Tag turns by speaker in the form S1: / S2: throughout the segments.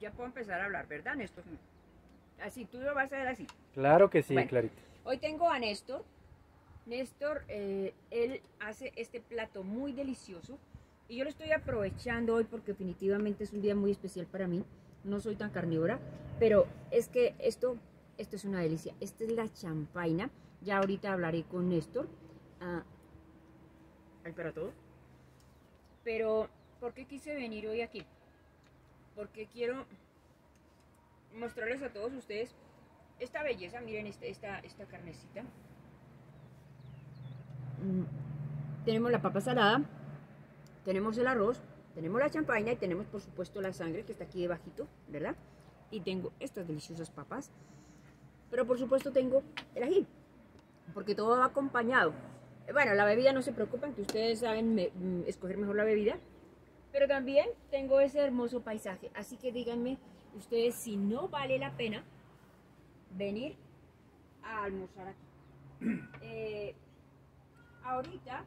S1: ya puedo empezar a hablar, ¿verdad, Néstor? Así, tú lo vas a ver así.
S2: Claro que sí,
S1: Bueno.
S2: Clarita.
S1: Hoy tengo a Néstor. Néstor, eh, él hace este plato muy delicioso y yo lo estoy aprovechando hoy porque definitivamente es un día muy especial para mí. No soy tan carnívora, pero es que esto, esto es una delicia. Esta es la champaina. Ya ahorita hablaré con Néstor. Ah, para todo. Pero, ¿por qué quise venir hoy aquí? Porque quiero mostrarles a todos ustedes esta belleza. Miren esta, esta, esta carnecita. Mm, Tenemos la papa salada, tenemos el arroz, tenemos la champaña y tenemos por supuesto la sangre que está aquí debajito, ¿verdad? Y tengo estas deliciosas papas. Pero por supuesto tengo el ají, porque todo va acompañado. Bueno, la bebida no se preocupen, que ustedes saben mm, escoger mejor la bebida. Pero también tengo ese hermoso paisaje. Así que díganme ustedes si no vale la pena venir a almorzar aquí. Eh, ahorita,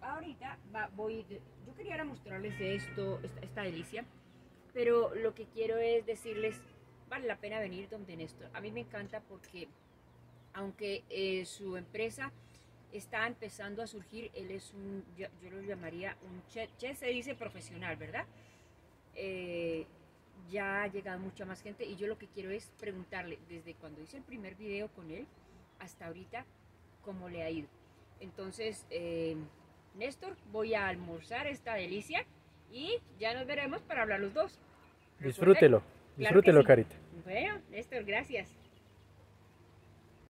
S1: ahorita va- voy, yo quería mostrarles esto, esta, esta delicia, pero lo que quiero es decirles, vale la pena venir donde Néstor. A mí me encanta porque, aunque eh, su empresa está empezando a surgir, él es un, yo, yo lo llamaría un chef, chef se dice profesional, ¿verdad? Eh, ya ha llegado mucha más gente y yo lo que quiero es preguntarle desde cuando hice el primer video con él hasta ahorita cómo le ha ido. Entonces, eh, Néstor, voy a almorzar esta delicia y ya nos veremos para hablar los dos.
S2: Disfrútelo,
S1: Claro
S2: disfrútelo,
S1: sí.
S2: Carita.
S1: Bueno, Néstor, gracias.